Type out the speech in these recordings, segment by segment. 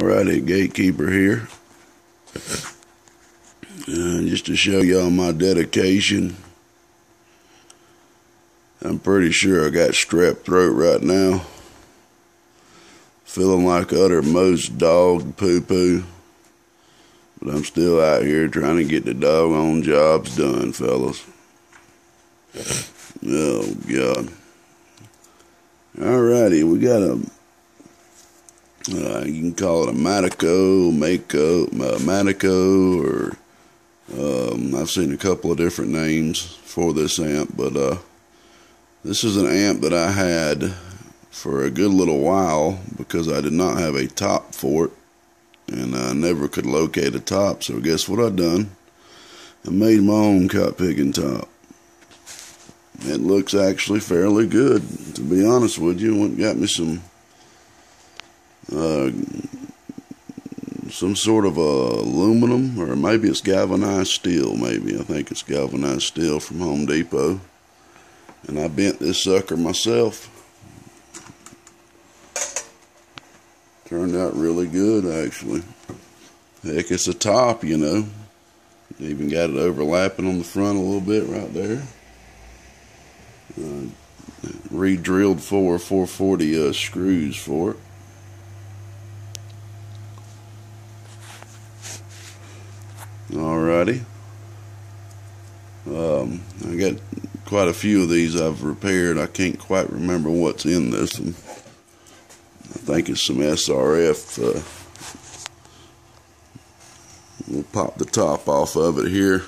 Alrighty, gatekeeper here. Uh, just to show y'all my dedication. I'm pretty sure I got strep throat right now. Feeling like utter most dog poo poo. But I'm still out here trying to get the doggone jobs done, fellas. Oh, God. Alrighty, we got a uh, you can call it a Matico, Mako, uh, Matico, or um, I've seen a couple of different names for this amp, but uh, this is an amp that I had for a good little while because I did not have a top for it, and I never could locate a top. So guess what I done? I made my own cut picking top. It looks actually fairly good, to be honest with you. Went got me some uh, some sort of aluminum, or maybe it's galvanized steel. Maybe I think it's galvanized steel from Home Depot, and I bent this sucker myself. Turned out really good, actually. Heck, it's a top, you know. Even got it overlapping on the front a little bit right there. Uh, re-drilled four 440 uh, screws for it. Alrighty. Um, I got quite a few of these I've repaired. I can't quite remember what's in this one. I think it's some SRF. Uh, we'll pop the top off of it here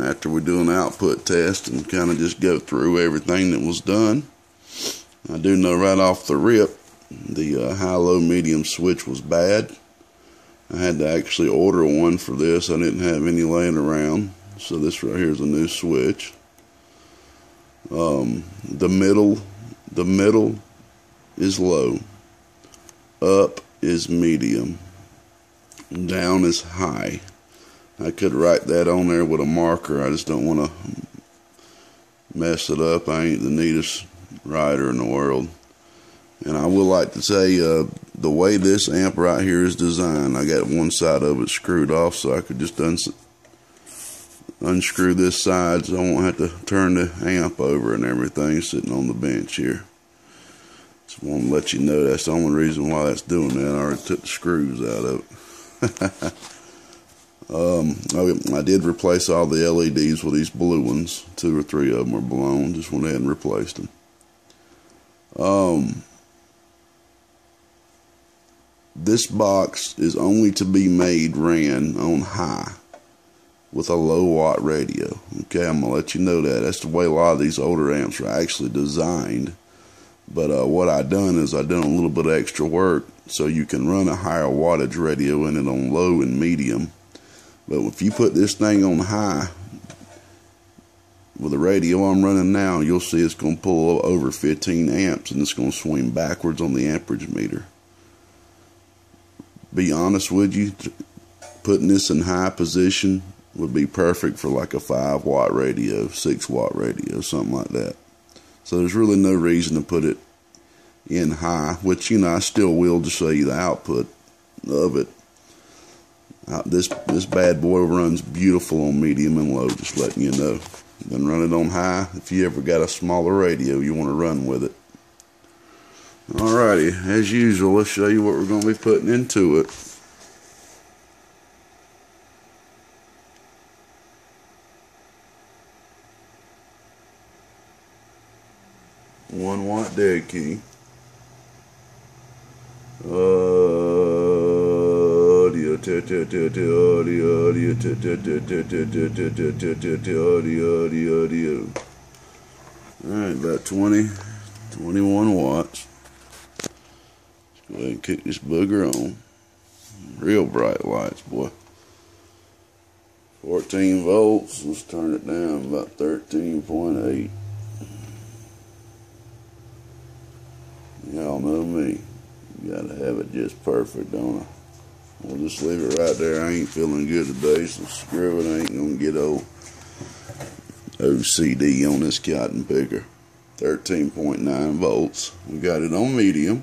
after we do an output test and kind of just go through everything that was done. I do know right off the rip the uh, high-low medium switch was bad. I had to actually order one for this. I didn't have any laying around. So this right here is a new switch. Um, the middle, the middle is low. Up is medium. Down is high. I could write that on there with a marker. I just don't want to mess it up. I ain't the neatest writer in the world. And I would like to say uh, the way this amp right here is designed, I got one side of it screwed off so I could just uns unscrew this side so I won't have to turn the amp over and everything sitting on the bench here. Just want to let you know that's the only reason why that's doing that. I already took the screws out of it. Um, I, I, did replace all the LEDs with these blue ones. Two or three of them were blown. Just went ahead and replaced them. Um, this box is only to be made ran on high with a low watt radio. Okay, I'm gonna let you know that. That's the way a lot of these older amps are actually designed. But uh, what I done is I done a little bit of extra work so you can run a higher wattage radio in it on low and medium. But if you put this thing on high with the radio I'm running now, you'll see it's to pull over 15 amps and it's to swing backwards on the amperage meter be honest with you, putting this in high position would be perfect for like a 5 watt radio, 6 watt radio, something like that. So there's really no reason to put it in high, which, you know, I still will to show you the output of it. Uh, this this bad boy runs beautiful on medium and low, just letting you know. Then run it on high. If you ever got a smaller radio you want to run with it. Alrighty, as usual, let's show you what we're going to be putting into it. One watt dead key. Audio, audio, audio, audio. Alright, about 20, 21 watts. And kick this booger on. Real bright lights, boy. 14 volts. Let's turn it down about 13.8. Y'all know me. You gotta have it just perfect, don't I? We'll just leave it right there. I ain't feeling good today, so screw it. I ain't gonna get old OCD on this cotton picker. 13.9 volts. We got it on medium.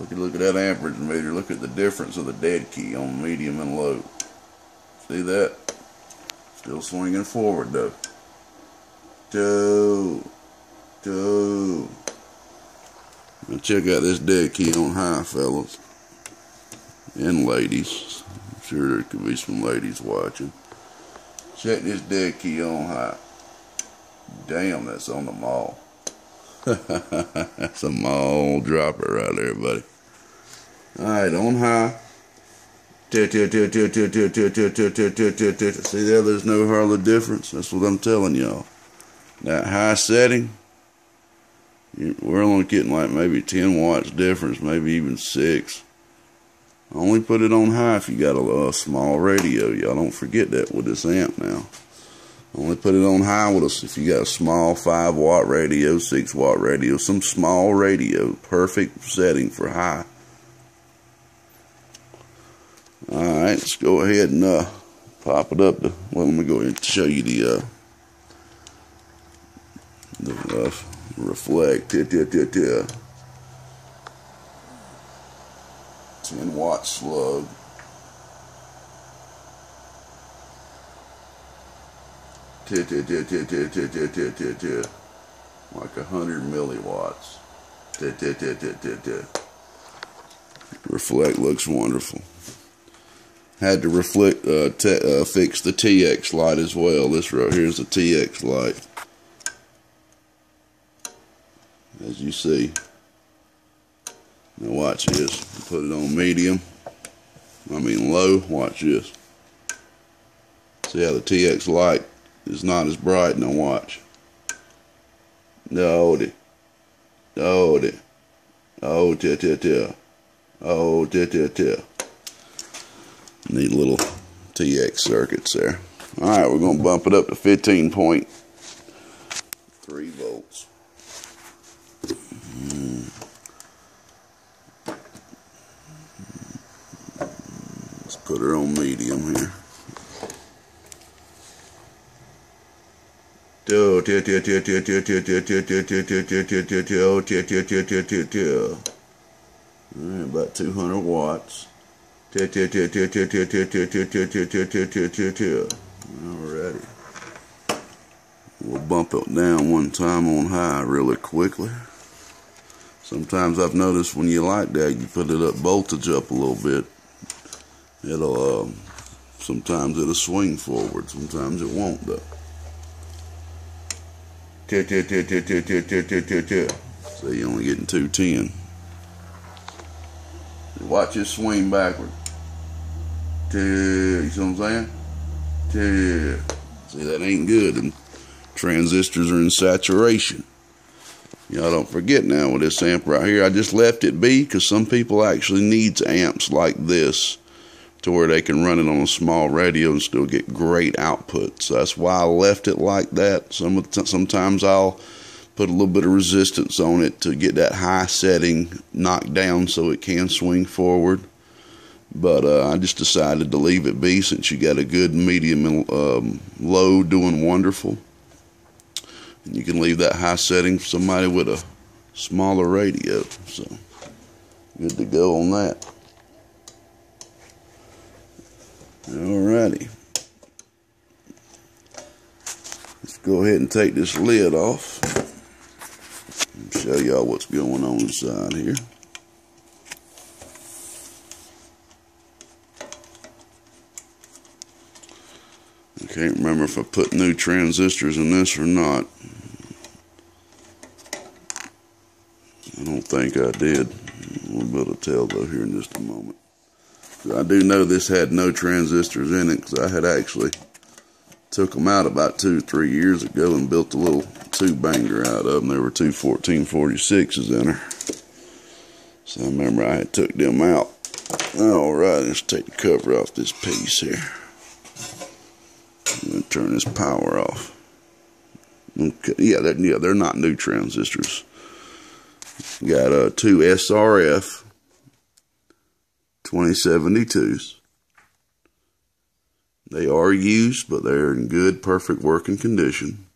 Look at look at that amperage meter. Look at the difference of the dead key on medium and low. See that? Still swinging forward though. Two, two. Now check out this dead key on high, fellas and ladies. I'm sure there could be some ladies watching. Check this dead key on high. Damn, that's on the mall. A mall dropper right there, buddy. Alright, on high. See there, there's no hardly difference. That's what I'm telling y'all. That high setting, we're only getting like maybe 10 watts difference, maybe even 6. Only put it on high if you got a, a small radio. Y'all don't forget that with this amp now. Only put it on high with us if you got a small 5 watt radio, 6 watt radio, some small radio. Perfect setting for high. Alright, let's go ahead and uh, pop it up. To, well, let me go ahead and show you the, uh, the uh, reflect. 10 watt slug. Like a hundred milliwatts. Reflect looks wonderful. Had to reflect, uh, uh, fix the TX light as well. This right here is a TX light. As you see. Now watch this. Put it on medium. I mean low. Watch this. See how the TX light is not as bright. in Now watch. No, it. Hold it. Oh, tell, tell, tell. Oh, tell, tell, tell. Neat little TX circuits there. All right, we're to bump it up to 15.3 volts. Let's put her on medium here. About 200 watts. Alrighty. We'll bump it down one time on high really quickly. Sometimes I've noticed when you like that, you put it up voltage up a little bit. It'll, um, sometimes it'll swing forward. Sometimes it won't though. Two, two, two, two, two, two, two, two, two, two. So you're only getting 210. Watch it swing backward. Two, you see what I'm saying? Two. See, that ain't good. And transistors are in saturation. Y'all don't forget now with this amp right here, I just left it be because some people actually needs amps like this to where they can run it on a small radio and still get great output. So that's why I left it like that. Some sometimes I'll put a little bit of resistance on it to get that high setting knocked down so it can swing forward. But uh, I just decided to leave it be since you got a good medium and um, low doing wonderful. And you can leave that high setting for somebody with a smaller radio. So good to go on that. Alrighty. Let's go ahead and take this lid off show y'all what's going on inside here. I can't remember if I put new transistors in this or not. I don't think I did. We'll be able to tell though here in just a moment. I do know this had no transistors in it because I had actually took them out about two three years ago and built a little two banger out of them. There were two 1446s in her. So I remember I took them out. All right, let's take the cover off this piece here. I'm gonna turn this power off. Okay, yeah, they're, yeah, they're not new transistors. Got uh, two SRF 2072s. They are used, but they're in good, perfect working condition.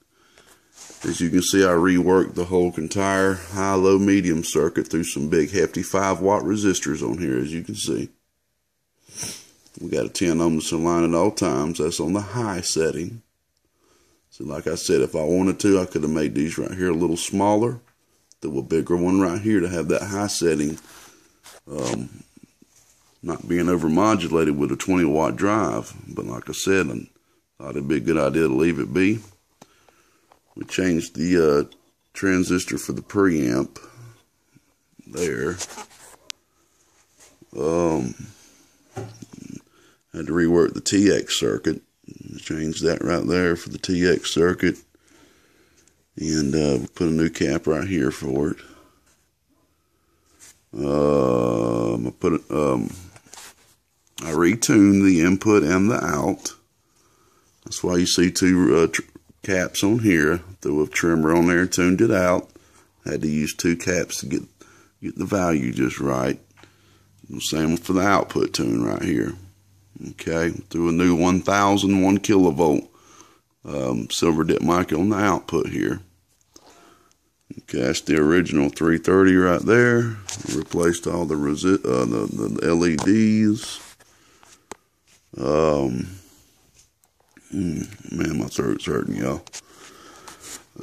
As you can see, I reworked the whole entire high-low medium circuit through some big hefty 5 watt resistors on here, as you can see. We got a 10 ohms in line at all times. That's on the high setting. So like I said, if I wanted to, I could have made these right here a little smaller. Do a bigger one right here to have that high setting um, not being overmodulated with a 20 watt drive. But like I said, I thought it'd be a good idea to leave it be. We changed the uh, transistor for the preamp there. Um, had to rework the TX circuit. Change that right there for the TX circuit. And uh, put a new cap right here for it. Um, I put it, um, I retuned the input and the out. That's why you see two uh, caps on here. Threw a trimmer on there, tuned it out. Had to use two caps to get get the value just right. Same for the output tune right here. Okay, threw a new 1001 kilovolt um, silver dip mic on the output here. Okay, that's the original 330 right there. Replaced all the, uh, the, the LEDs. Um, mm, man, my throat's hurting, y'all.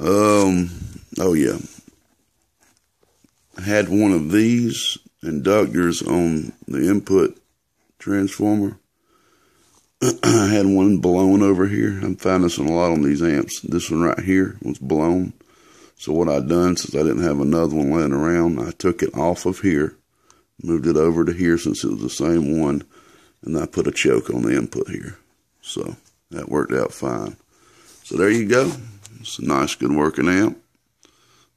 Um, oh yeah. I had one of these inductors on the input transformer. I had one blown over here. I'm finding this a lot on these amps. This one right here was blown. So what I done, since I didn't have another one laying around, I took it off of here, moved it over to here since it was the same one, and I put a choke on the input here. So that worked out fine. So there you go. It's a nice, good working amp.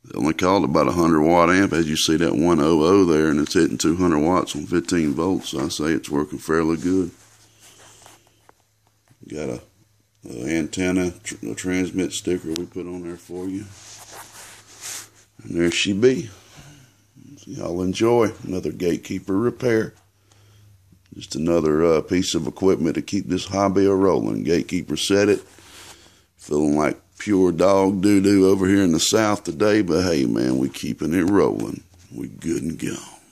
They only called about a 100 watt amp. As you see that 100 there, and it's hitting 200 watts on 15 volts. So I say it's working fairly good. Got a, a antenna, tr a transmit sticker we put on there for you. And there she be. Y'all enjoy another gatekeeper repair. Just another uh, piece of equipment to keep this hobby a rolling. Gatekeeper said it. Feeling like pure dog doo doo over here in the south today, but hey man, we keeping it rolling. We good and gone.